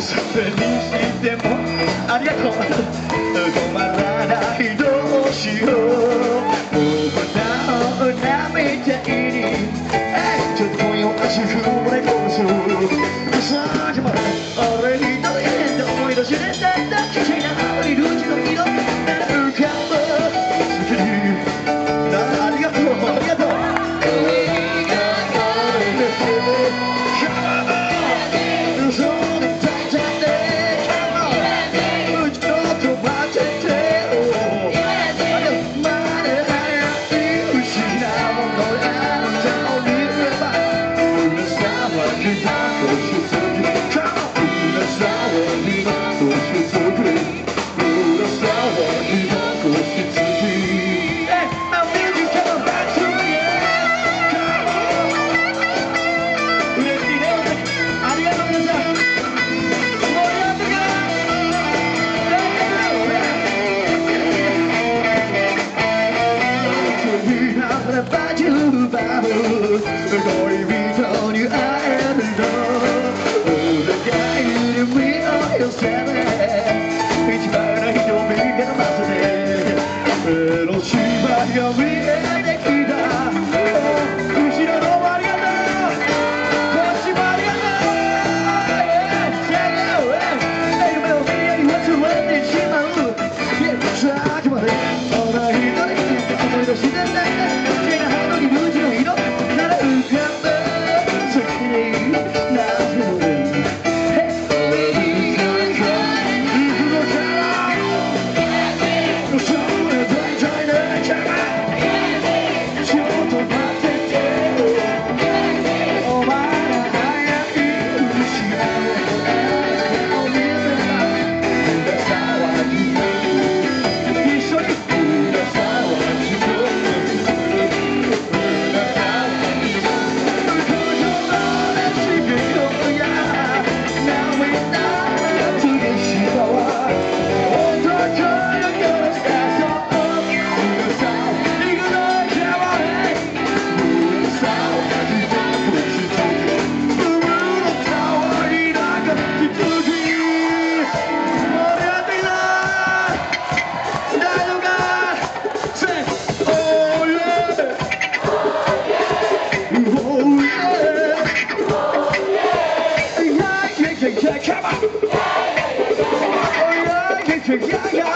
それにしてもありがとう。Glory be to you, I your real Oh yeah, get your yeah, yeah.